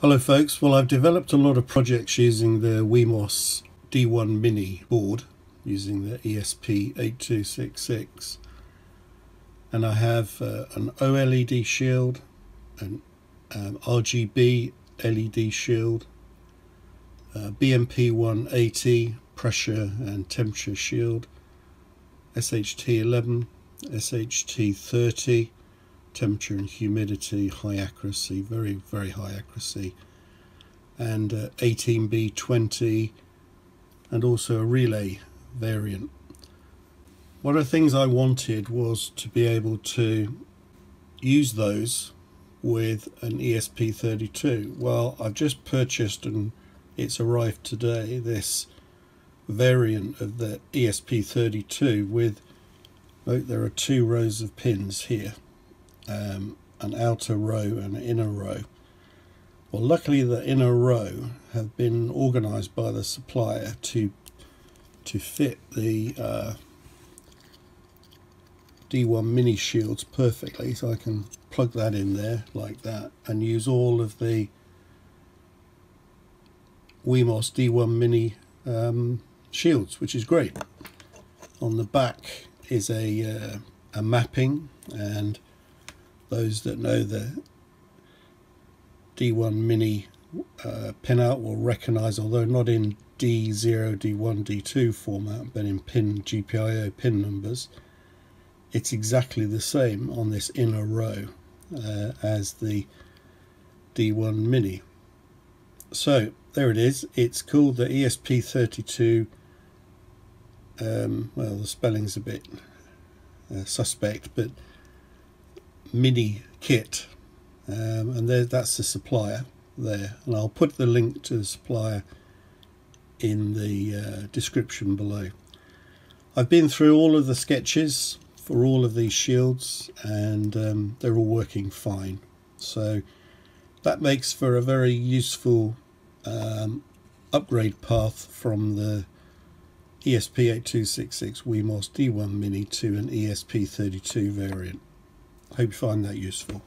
Hello folks, well I've developed a lot of projects using the Wemos D1 Mini board using the ESP8266 and I have uh, an OLED shield, an um, RGB LED shield, uh, BMP 180 pressure and temperature shield, SHT 11, SHT 30, temperature and humidity, high accuracy, very, very high accuracy, and uh, 18B20, and also a relay variant. One of the things I wanted was to be able to use those with an ESP32. Well, I've just purchased and it's arrived today this variant of the ESP32 with oh, there are two rows of pins here um, an outer row and an inner row. Well luckily the inner row have been organized by the supplier to to fit the uh, D1 mini shields perfectly. So I can plug that in there like that and use all of the Wemos D1 mini um, shields which is great. On the back is a, uh, a mapping and those that know the D1 mini uh, pinout will recognize although not in D0, D1, D2 format but in pin GPIO pin numbers it's exactly the same on this inner row uh, as the D1 Mini. So there it is. It's called the ESP32. Um, well, the spelling's a bit uh, suspect, but Mini kit, um, and there, that's the supplier there. And I'll put the link to the supplier in the uh, description below. I've been through all of the sketches for all of these shields and um, they're all working fine so that makes for a very useful um, upgrade path from the ESP8266 Wemos D1 Mini to an ESP32 variant. Hope you find that useful.